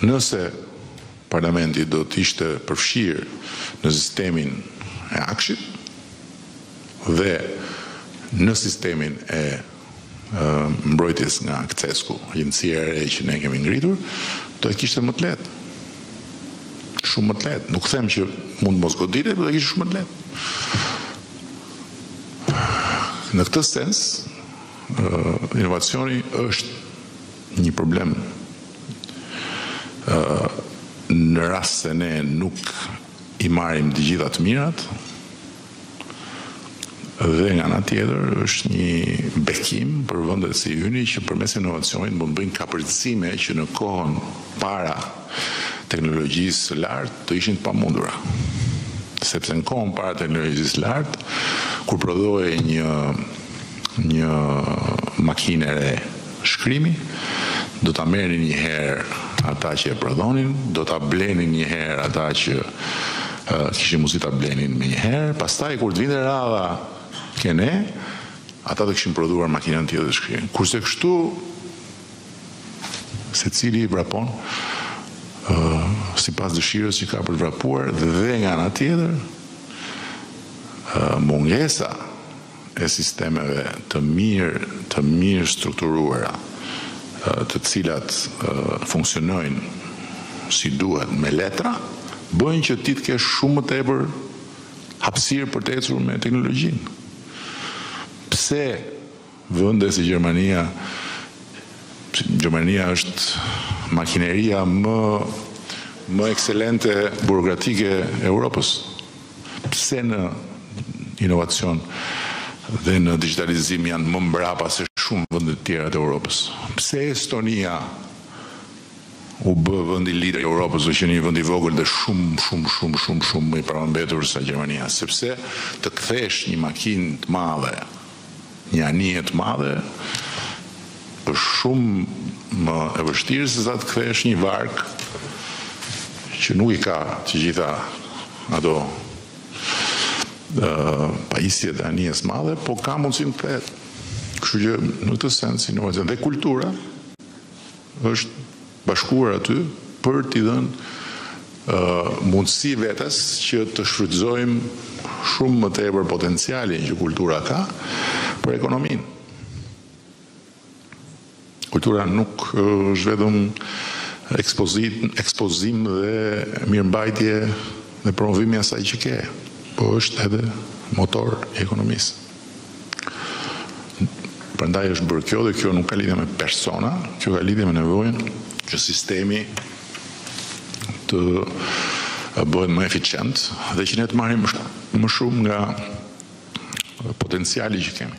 Nëse Parlamenti do të ishte përfshirë në sistemin e Akshit dhe në sistemin e mbrojtjes nga AKCESK-u, agjencia e re që ne kemi ngritur, do e kishte më të lehtë. Shumë më të lehtë. Nuk them që mund të mos goditej, por do e kishte shumë më të lehtë. Në këtë sens, Inovacioni është një problem në rast se ne nuk i marrim të gjitha të mirat dhe nga ana tjetër është një bekim për vendet si yni që përmes inovacionit mund bëjnë kapërcime që në kohën para teknologjisë së lartë do ishin të pamundura. Sepse në kohën para teknologjisë së lartë, kur prodhohej një një makinë e re shkrimi, do ta merrnin një herë ata që e prodhonin, do ta blenin një herë ata që kishin mundësi ta blenin menjëherë, pastaj kur të vinte radha ke ne, ata do kishin prodhuar makinën tjetër të shkrimit. Kurse kështu Secili vrapon sipas dëshirës që ka për të vrapuar dhe nga ana tjetër mungesa e sistemeve të mirë të mirë strukturuara të cilat funksionojnë si duhet me letra bëjnë që ti të kesh shumë më tepër hapësirë për të ecur me teknologjinë. Pse Vende si Gjermania, Gjermania është makineria më më ekselente burokratike e Europës. Pse në inovacion dhe në dixhitalizim janë më mbrapa se shumë vende të tjera të Europës? Pse Estonia u bë vendi lider i Europës duke qenë një vend i vogël dhe shumë shumë shumë shumë shumë më i prapambetur sa Gjermania? Sepse të kthesh një makinë të madhe Një anije të madhe është shumë më e vështirë se sa të kthesh një varkë që nuk i ka të gjitha ato pajisjet e anijes së madhe, po ka mundësinë të kthehet. Kështu që në këtë sens inovacioni. Dhe kultura është bashkuar aty për t'i dhënë mundësi vetes që të shfrytëzojmë shumë më tepër potencialin që kultura ka për ekonominë. Kultura nuk është vetëm ekspozim dhe mirëmbajtje dhe promovim i asaj që ke, po është edhe motor i ekonomisë. Prandaj është bërë kjo dhe kjo nuk ka lidhje me persona, kjo ka lidhje me nevojën që sistemi të bëhet më eficient dhe që ne të marrim më shumë nga potenciali që kemi.